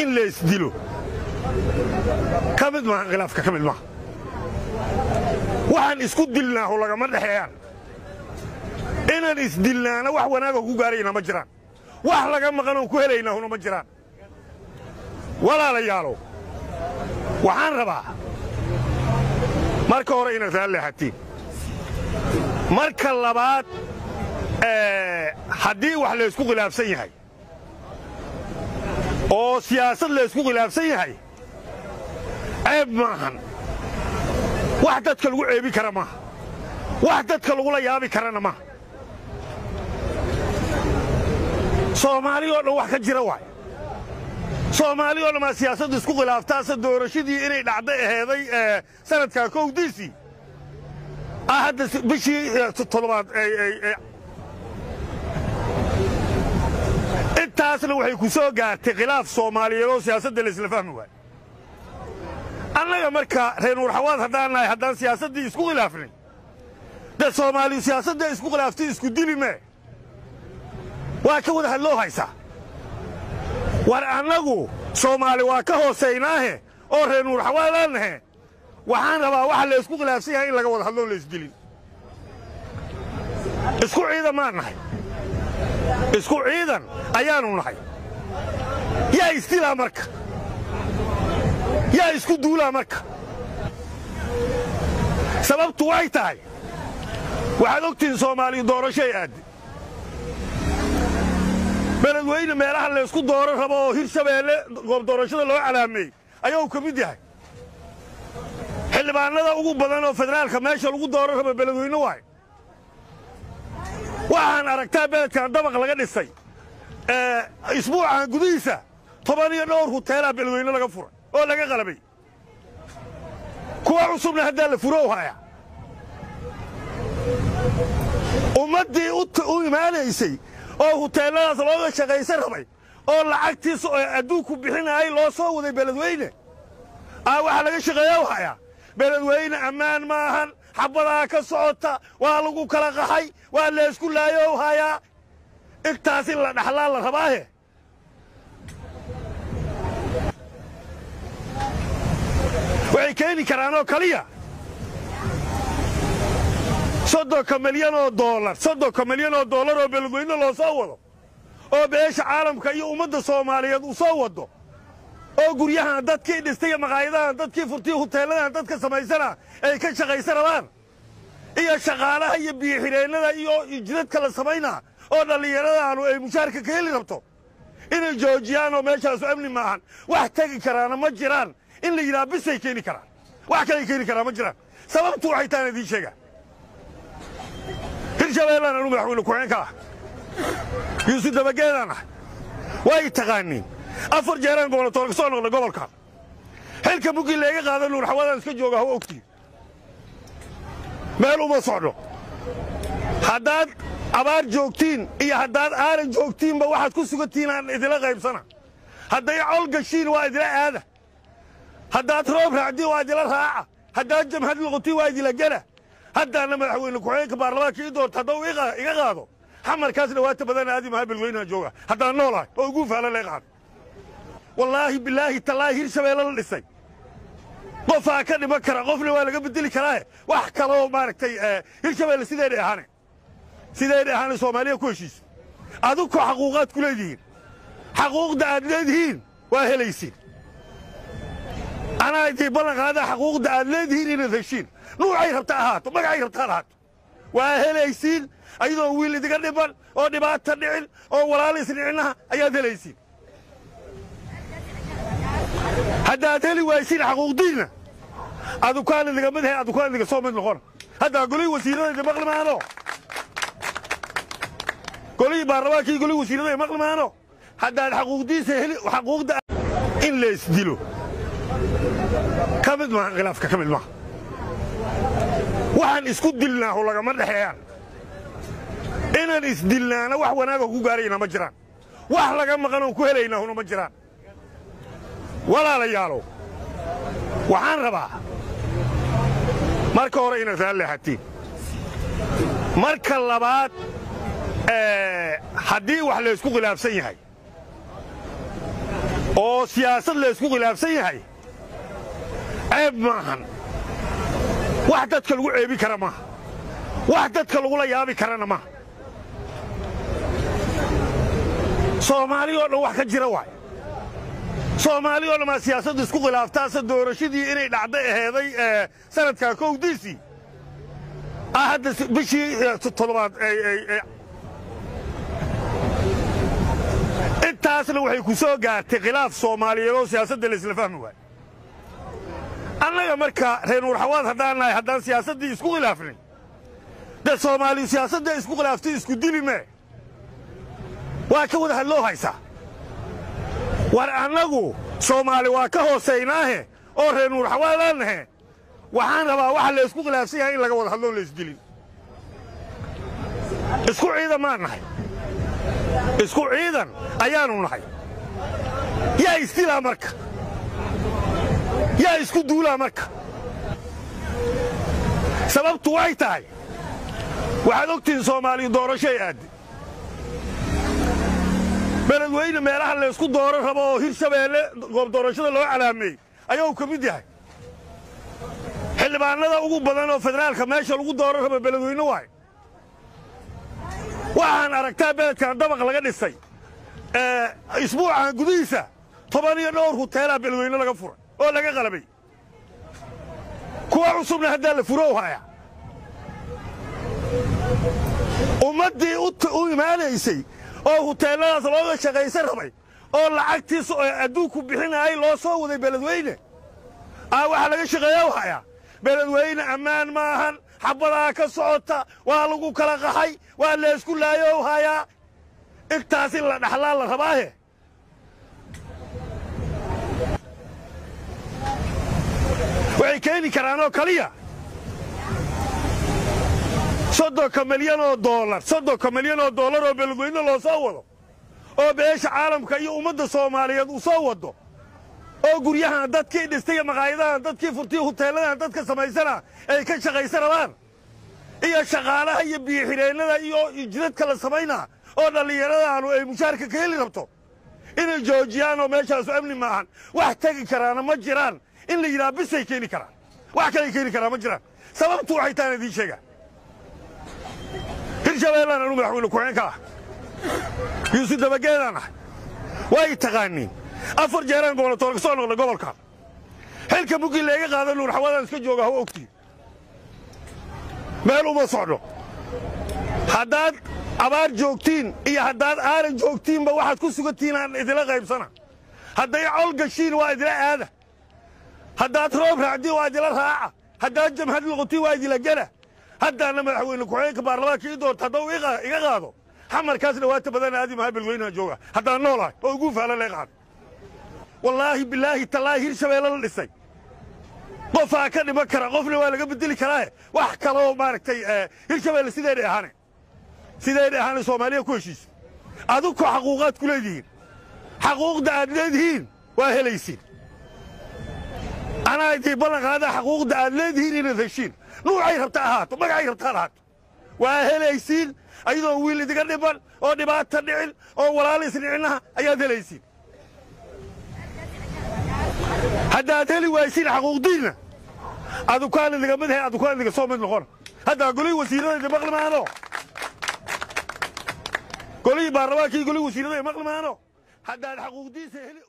in la isdilo ka mid maaha khilaafka ka mid maaha waxaan isku dilnaahu lagama dhexeeyaan. Inaan isdilnaana wax wanaaga ku gaarayna ma jiraan. Wax laga maqanoon ku helaynahuna ma jiraan. Walaalayaalow waxaan rabaa marka hore inaad raalleexatiin marka labaad haddii wax laysku khilaafsan yahay oo siyaasad laysku khilaafsan yahay ceeb maahan wax dadka lagu ceebi kara maaha wax dadka lagula yaabi karana maaha. Soomaali oo dhan wax ka jira waay soomaali oo dhan maa siyaasaddu isku khilaaftaase doorashadii inay dhacday aheeday sanadkaa kowdiisii. Ah hadda bishii toddobaad intaasna waxay ku soo gaartay khilaaf soomaaliyeed oo siyaasadda laysla fahmi waayo annaga marka reer nuurxawaad haddaan nahay haddaan siyaasaddii isku khilaafnay dee soomaaliyu siyaasadda isku khilaaftay isku dili mee. Waa ka wada hadloo haysaa war annagu soomaali waa ka hoosaynaahe oo reer nuurxawaadaannahe waxaan rabaa waxa la ysku khilaafsan yahay in laga wada hadloo laysdilin isku ciidan maan nahay isku ciidan ayaannu nahay. Yaa isdilaa marka. Yaa isku duulaa marka. Sababtu way tahay. Waxaad ogtihiin soomaaliyu doorashoay aaddi beledweyne meelaha laysku dooran rabo oo hirshabeelle goob doorashada loo calaameeyey ayuu ka mid yahay. Xildhibaanada ugu badan oo federaalka meesha lagu dooran rabo beledweyne waay waxaan aragtaa beledkan dabaq laga dhisay isbuucan gudihiisa toban iyo dhowr huteelaa beledweyne laga furay oo laga qalabay. Kuwa cusubna haddaa la furow haya. Ummaddii u imaanaysay oo huteelladaas looga shaqaysan rabay oo lacagtiis adduunku bixinaayay loo soo waday beledweyne aa waxaa laga shaqeeya hayaa beledweyne ammaan maahan xabbadaa ka socota waa lagu kala qaxay waa laysku laayow hayaa intaas in la dhaxlaa la rabaahe? Waxay keeni karaanoo kaliya. Soddonka milyan oo doolar soddonka milyan oo doolar oo beledweyne loo soo wado oo beesha caalamka iyo ummadda soomaaliyeed u soo wado oo guryahan dadkii dhistay iyo maqaayadahan dadkii furtiy huteelladan dadka samaysana ay ka shaqaysan rabaan iyo shaqaalaha iyo biyoxireennada iyo jidadka la samaynaa oo dhallinyaradaanu ay mushaarka ka heli rabto. Inay joojiyaan oo meeshaasu amni maahan. Wax tegi karaana ma jiraan. In la yidhaha bisay keeni karaan. Wax kalay keeni karaan ma jiraan. Sababtu waxay tahan idiin sheegaa hirshabeellaan anu madaxweyne ku-xeenka ah. Yuusuf dabageedaan ah. Way taqaaniin afar jeeraan gobolatoor ka soo gobolka. Xilka buggii leega qaada nuurxawaadaan iska jooga hawa ogtiin meel uma socdo. Haddaad abaar joogtiin iyo haddaad aaran joogtiinba waxaad ku sugantihiin idila qaybsana. Hadday col gashiin waa idila aada. Haddaad roob raacdiin waa idila raaca. Haddaad jamhad noqotiin waa idila gela. Haddaana madaxweyne ku-xigeenka baarlamaanka ii doorta haddau iga qaado. Xamarkaas dhawaata badan aadi maha beledweynaha jooga. Haddaan noolahay oo ugu faala lee qaado wallaahi bilaahi tallaahi hirshabeelle la dhisay. Qofaa ka dhiman kara qofna waa laga bedeli karaahe wax kaloo maaragtay hirshabeelle sideedhay ahaane sideedhay ahaane soomaaliya ku heshiisa adugko xaquuqaad ku leedihiin. Xaquuqda aad leedihiin waa helaysiin. Anaa idii ballan qaadaa xaquuqda aad leedihiin inaad heshiin. Nuucay rabta ahaato magacay rabta ahaato. Waa helaysiin ayadoo wiil idiga dhiban oo dhibaata dhicin oo walaalis dhicinaha ayaad helaysiin haddaad heli waaysiin xaquuqdiinna adukaan idiga mid idiga soo mid noqona haddaa golihii wasiirada idi maqli maano. Golihii baarlamaankii golihii wasiirada maqli maano. Haddaad xaquuqdiisa heli xaquuqda in la isdilo. Ka mid maaha khilaafka ka mid maaha waxaan isku dilnaahu lagama dhexeeyaan. Inaan isdilnaana wax wanaaga ku gaarayna ma jiraan. Wax laga maqanoon ku helaynahuna ma jiraan walaalayaalow waxaan rabaa marka hore inaad raalleexatiin marka labaad haddii wax laysku khilaafsan yahay oo oo siyaasad laysku khilaafsan yahay ceeb maahan wax dadka lagu ceebi kara maaha wax dadka lagula yaabi karana maaha soomaali oo dhan wax ka jira waay soomaali oo dhan maa siyaasadda isku khilaaftaase doorashadii inay dhacday aheeday ee sanadkaa kowdiisii? Ah hadda bishii toddobaad intaasna waxay ku soo gaartay khilaaf soomaaliyeed oo siyaasadda la isla fahmi waay annaga marka reer nuurxawaad haddaan nahay haddaan siyaasaddii isku khilaafnay dee soomaaliyu siyaasadda isku khilaaftay isku dili mee? Waa ka wada hadloo haysaa war annagu soomaali waa ka hoosaynaahe oo reer nuurxawaadaannahe waxaan rabaa waxa la isku khilaafsan yahay in laga wada hadloon la isdilin isku ciidan maan nahay. Isku ciidan ayaannu nahay. Yaa isdilaa marka. Yaa isku duulaa marka. Sababtu way tahay. Waxaad ogtihiin soomaaliyu doorashay aaddi beledweyne meelaha laysku dooran rabo oo hirshabeelle goob doorashada loo calaameeyey ayuu ka mid yahay. Xildhibaanada ugu badan oo federaalka meesha lagu dooran rabo beledweyne waay. Waxaan aragtaa beledkan dabaq laga dhisay isbuucan gudihiisa toban iyo dhowr huteelaa beledweyne laga furay oo laga qalabay. Kuwa cusubna haddaa la furow haya ummaddii u imaanaysay oo huteelladaas looga shaqaysan rabay oo lacagtiis adduunku bixinayay loo soo waday beledweyne. Aa waxaa laga shaqeeya hayaa beledweyne ammaan maahan xabbadaa ka socota waa lagu kala qaxay waa laysku laayow hayaa intaas in la dhaxlaa la rabaahe. Waxay keeni karaan oo kaliya soddonka milyan oo doolar soddonka milyan oo doolar oo beledweyne loo soo wado oo beesha caalamka iyo ummadda soomaaliyeed uu soo wado oo guryahan dadkii dhistay iyo maqaayadahan dadkii furtiy huteelladan dadka samaysana ay ka shaqaysan rabaan iyo shaqaalaha iyo biyoxireennada iyo jidadka la samaynaa oo dhallinyaradaanu ay mushaarka ka heli rabto inay joojiyaan oo meeshaasu amni maahan. Wax tegi karaana ma jiraan in la yidhaha bisay keeni karaan. Wax kalay keeni karaan jiraan. Sababtu waxay tahan idiin sheegaa hirshabeellaan anu madaxweyne ku-xeenka ah yuusuf dabageedaan ahay way taqaaniin afar jeeraan gobonatoor ka noqda gobolka xilka buggii leega qaada nuurxawadaan iska jooga hawa ogtiin meel uma socdo haddaad abaar joogtiin iyo haddaad aaran joogtiinba waxaad ku sugantihiin idila qaybsana hadday col gashiin waa idila aada haddaad roob raacdiin waa idila raaca haddaad jamhad noqotiin waa idila gela haddaana madaxweyne ku-xigeenka baarlamaanka ii doorta haddau iga qaado. Xamarkaas dhawaata badan aadi maha beledweynaha jooga. Haddaan noolahay oo ugu faala lee qaado. Wallaahi bilaahi tallaahi hirshabeelle la dhisay. Qofaa ka dhiman kara qofna waa laga bedeli karaahe wax kaloo maaragtay hirshabeelle sideedhay ahaane sideedhay ahaane soomaaliya ku heshiiso adinku xaquuqaad ku leedihiin. Xaquuqda aad leedihiin waa helaysiin anaa idii ballan qaadaa xaquuqda aad leedihiin inaad heshiin. Nuucay rabta ahaato magacay rabta ha ahaato. Waa helaysiin ayadoo wiil idiga dhiban oo dhibaata dhicin oo walaal isdhicinnaha ayaad helaysiin. Haddaad heli waysiin xaquuqdiinna adukaan idiga mid he adukaan idiga soo mid noqona haddaa golihii wasiirada idi maqli maano. Golihii baarlamaankii golihii wasiirada maqli maano. Haddaad xaquuqdiisa heli